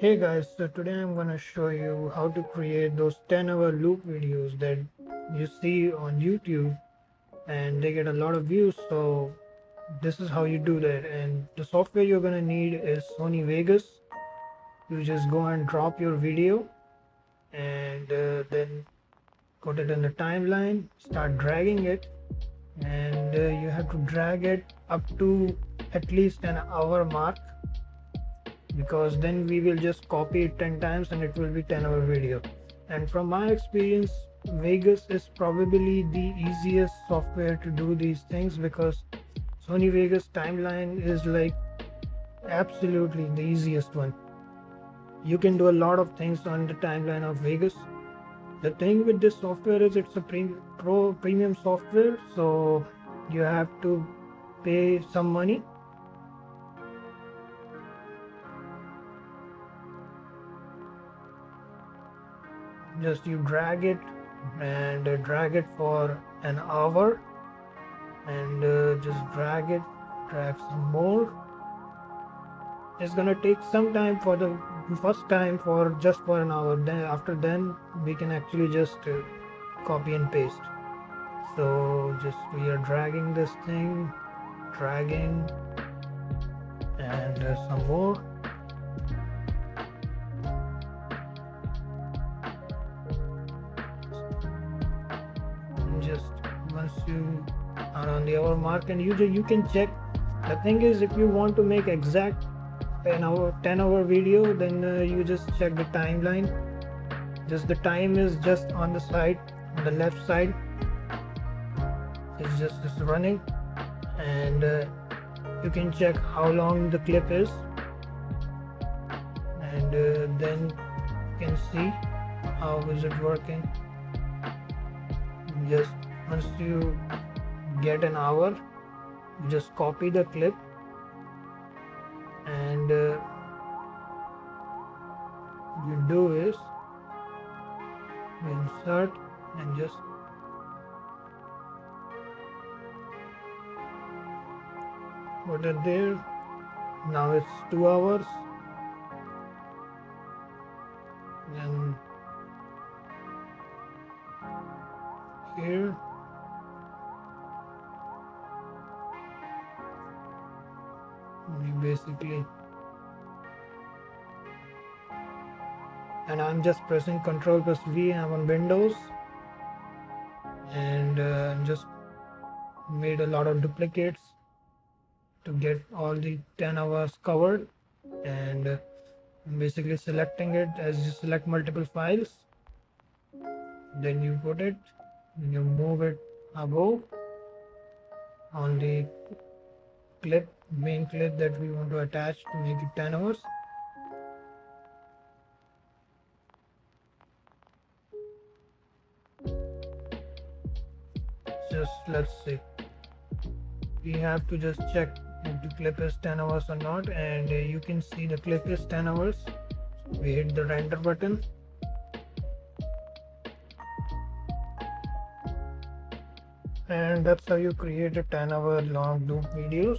Hey guys, so today I'm gonna show you how to create those 10 hour loop videos that you see on YouTube and they get a lot of views so this is how you do that. And the software you're gonna need is Sony Vegas. You just go and drop your video and uh, then put it in the timeline start dragging it and uh, you have to drag it up to at least an hour mark because then we will just copy it 10 times and it will be 10 hour video. And from my experience vegas is probably the easiest software to do these things because sony vegas timeline is like absolutely the easiest one. You can do a lot of things on the timeline of vegas. The thing with this software is it's a pre- pro premium software so you have to pay some money just you drag it and uh, drag it for an hour and uh, just drag it drag some more. It's gonna take some time for the first time for just for an hour. Then after then we can actually just uh, copy and paste. So just we are dragging this thing dragging and uh, some more just you are on the hour mark and you you can check. The thing is if you want to make exact 10 hour 10 hour video then uh, you just check the timeline. Just the time is just on the side on the left side. It's just it's running. And uh, you can check how long the clip is. And uh, then you can see how is it working. Just once you get an hour just copy the clip and uh, you do is insert and just put it there. Now it's two hours. Then here we basically. And I'm just pressing Control plus V I'm on Windows. And uh, just made a lot of duplicates to get all the 10 hours covered. And uh, basically selecting it as you select multiple files. Then you put it you move it above on the clip main clip that we want to attach to make it 10 hours. Just let's see. We have to just check if the clip is 10 hours or not and uh, you can see the clip is 10 hours. We hit the render button. And that's how you create a 10 hour long loop videos